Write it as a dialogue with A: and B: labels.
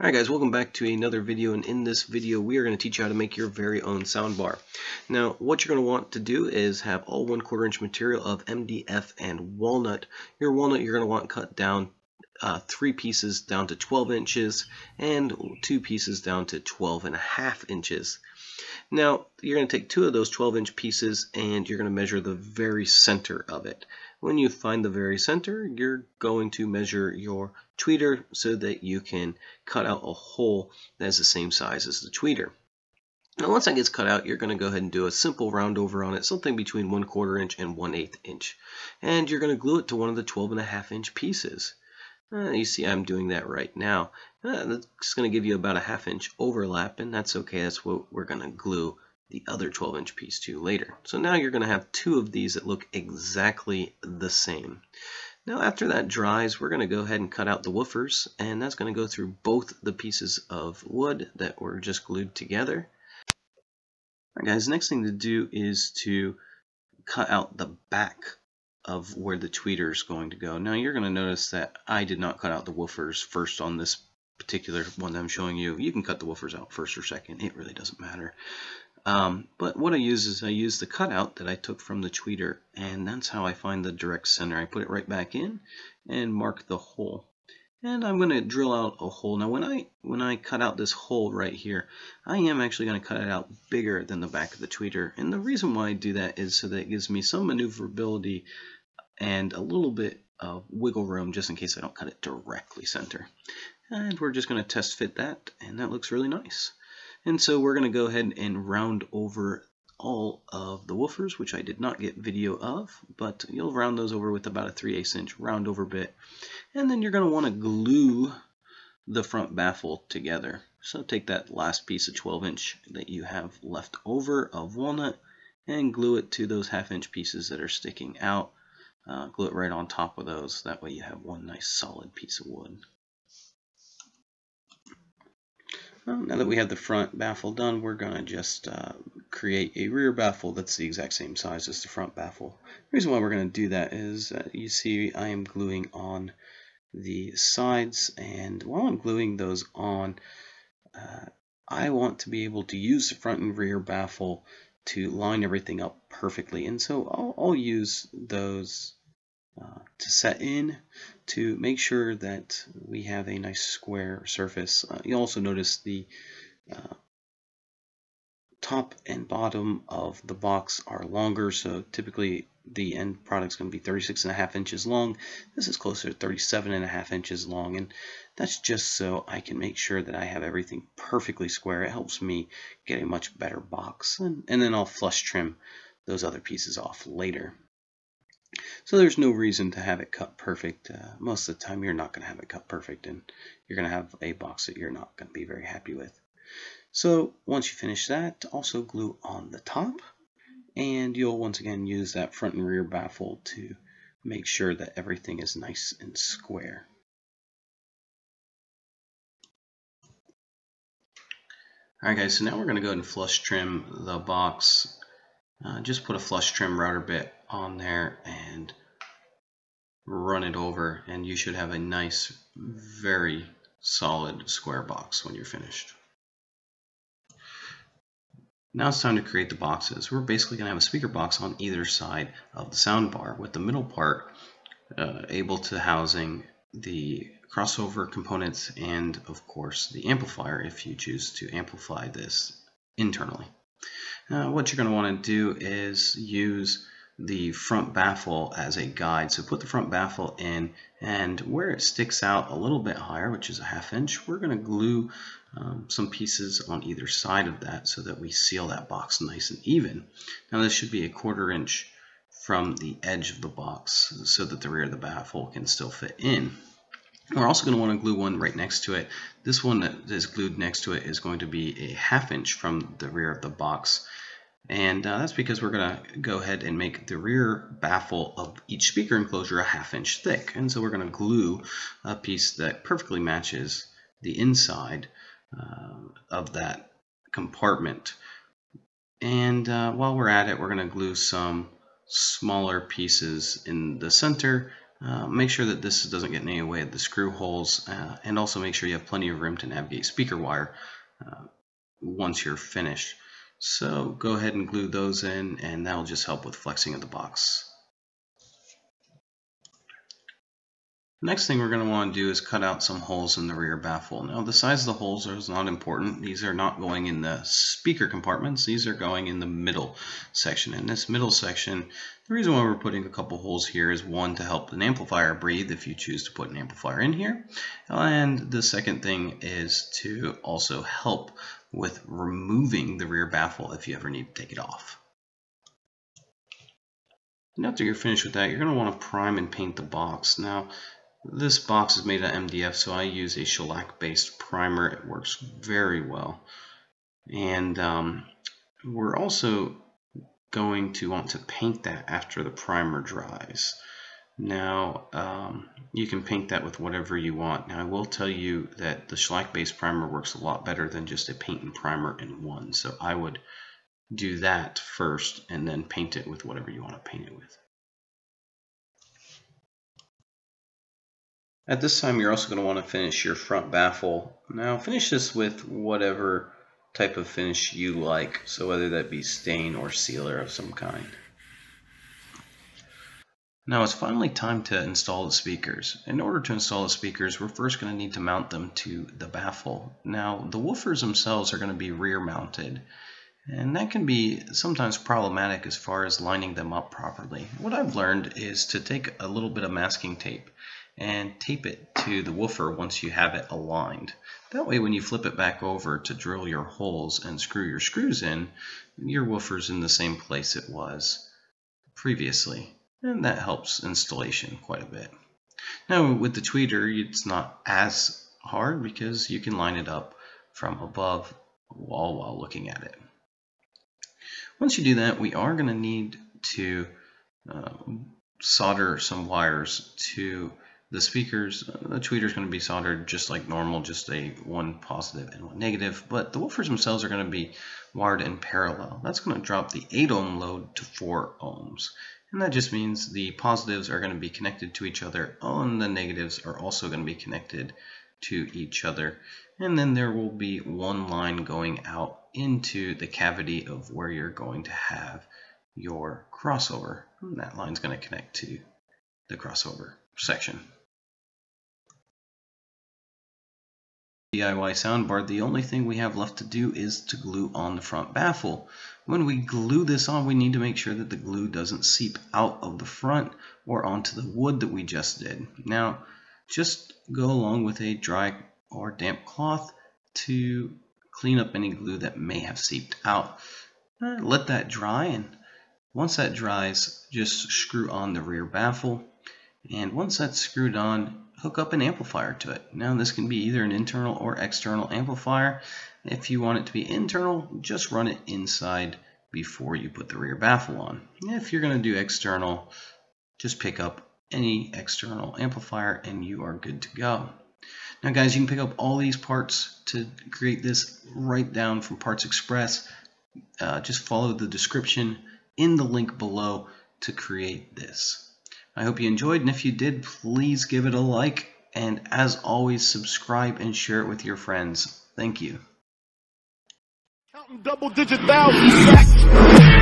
A: Alright guys, welcome back to another video and in this video we are going to teach you how to make your very own soundbar. Now what you're going to want to do is have all 1 quarter inch material of MDF and walnut. Your walnut you're going to want cut down uh, 3 pieces down to 12 inches and 2 pieces down to 12 and a half inches. Now you're going to take two of those 12 inch pieces and you're going to measure the very center of it. When you find the very center, you're going to measure your tweeter so that you can cut out a hole that's the same size as the tweeter. Now once that gets cut out, you're going to go ahead and do a simple round over on it, something between 1 quarter inch and 1 8 inch. And you're going to glue it to one of the 12 and a half inch pieces. Uh, you see I'm doing that right now. Uh, that's going to give you about a half inch overlap, and that's okay. That's what we're going to glue the other 12 inch piece to later. So now you're going to have two of these that look exactly the same. Now after that dries, we're going to go ahead and cut out the woofers, and that's going to go through both the pieces of wood that were just glued together. Alright guys, next thing to do is to cut out the back of where the tweeter is going to go. Now you're going to notice that I did not cut out the woofers first on this particular one that I'm showing you. You can cut the woofers out first or second, it really doesn't matter. Um, but what I use is I use the cutout that I took from the tweeter and that's how I find the direct center. I put it right back in and mark the hole. And I'm going to drill out a hole. Now when I when I cut out this hole right here, I am actually going to cut it out bigger than the back of the tweeter. And the reason why I do that is so that it gives me some maneuverability and a little bit of wiggle room just in case I don't cut it directly center. And we're just going to test fit that and that looks really nice. And so we're going to go ahead and round over all of the woofers, which I did not get video of, but you'll round those over with about a 3 8 inch round over bit. And then you're going to want to glue the front baffle together. So take that last piece of 12 inch that you have left over of walnut and glue it to those half inch pieces that are sticking out. Uh, glue it right on top of those. That way you have one nice solid piece of wood. Well, now that we have the front baffle done, we're going to just uh, create a rear baffle that's the exact same size as the front baffle. The reason why we're going to do that is uh, you see I am gluing on the sides and while I'm gluing those on uh, I want to be able to use the front and rear baffle to line everything up perfectly and so I'll, I'll use those uh, to set in to make sure that we have a nice square surface. Uh, you also notice the uh, top and bottom of the box are longer, so typically the end product is going to be 36 and a half inches long. This is closer to 37 and a half inches long, and that's just so I can make sure that I have everything perfectly square. It helps me get a much better box, and, and then I'll flush trim those other pieces off later. So there's no reason to have it cut perfect. Uh, most of the time you're not going to have it cut perfect and you're going to have a box that you're not going to be very happy with. So once you finish that, also glue on the top and you'll once again use that front and rear baffle to make sure that everything is nice and square. Alright guys, so now we're going to go ahead and flush trim the box. Uh, just put a flush trim router bit on there and run it over and you should have a nice very solid square box when you're finished. Now it's time to create the boxes. We're basically going to have a speaker box on either side of the soundbar with the middle part uh, able to housing the crossover components and of course the amplifier if you choose to amplify this internally. Uh, what you're going to want to do is use the front baffle as a guide. So put the front baffle in and where it sticks out a little bit higher, which is a half inch, we're going to glue um, some pieces on either side of that so that we seal that box nice and even. Now this should be a quarter inch from the edge of the box so that the rear of the baffle can still fit in. We're also going to want to glue one right next to it. This one that is glued next to it is going to be a half inch from the rear of the box and uh, that's because we're going to go ahead and make the rear baffle of each speaker enclosure a half inch thick. And so we're going to glue a piece that perfectly matches the inside uh, of that compartment. And uh, while we're at it, we're going to glue some smaller pieces in the center Uh, make sure that this doesn't get in any way of the screw holes uh, and also make sure you have plenty of room to navigate speaker wire uh, once you're finished. So go ahead and glue those in and that'll just help with flexing of the box. Next thing we're going to want to do is cut out some holes in the rear baffle. Now the size of the holes is not important. These are not going in the speaker compartments. These are going in the middle section. In this middle section, the reason why we're putting a couple holes here is one to help an amplifier breathe if you choose to put an amplifier in here. And the second thing is to also help with removing the rear baffle if you ever need to take it off. And after you're finished with that, you're going to want to prime and paint the box. Now, this box is made of MDF, so I use a shellac-based primer. It works very well. And um, we're also going to want to paint that after the primer dries. Now, um, you can paint that with whatever you want. Now, I will tell you that the shellac-based primer works a lot better than just a paint and primer in one. So I would do that first and then paint it with whatever you want to paint it with. At this time, you're also going to want to finish your front baffle. Now, finish this with whatever type of finish you like, so whether that be stain or sealer of some kind. Now it's finally time to install the speakers. In order to install the speakers, we're first going to need to mount them to the baffle. Now the woofers themselves are going to be rear mounted, and that can be sometimes problematic as far as lining them up properly. What I've learned is to take a little bit of masking tape and tape it to the woofer once you have it aligned. That way when you flip it back over to drill your holes and screw your screws in, your woofer's in the same place it was previously. And that helps installation quite a bit. Now with the tweeter, it's not as hard because you can line it up from above wall while looking at it. Once you do that, we are going to need to uh, solder some wires to the speakers, the tweeter is going to be soldered just like normal, just a one positive and one negative, but the woofers themselves are going to be wired in parallel. That's going to drop the 8 ohm load to 4 ohms. And that just means the positives are going to be connected to each other and the negatives are also going to be connected to each other. And then there will be one line going out into the cavity of where you're going to have your crossover. And that line is going to connect to the crossover section. DIY soundbar, the only thing we have left to do is to glue on the front baffle. When we glue this on, we need to make sure that the glue doesn't seep out of the front or onto the wood that we just did. Now, just go along with a dry or damp cloth to clean up any glue that may have seeped out. Uh, let that dry, and once that dries, just screw on the rear baffle. And once that's screwed on, hook up an amplifier to it. Now this can be either an internal or external amplifier. If you want it to be internal, just run it inside before you put the rear baffle on. If you're going to do external, just pick up any external amplifier and you are good to go. Now guys, you can pick up all these parts to create this right down from Parts Express. Uh, just follow the description in the link below to create this. I hope you enjoyed, and if you did, please give it a like, and as always, subscribe and share it with your friends. Thank you. Counting double digit thousands.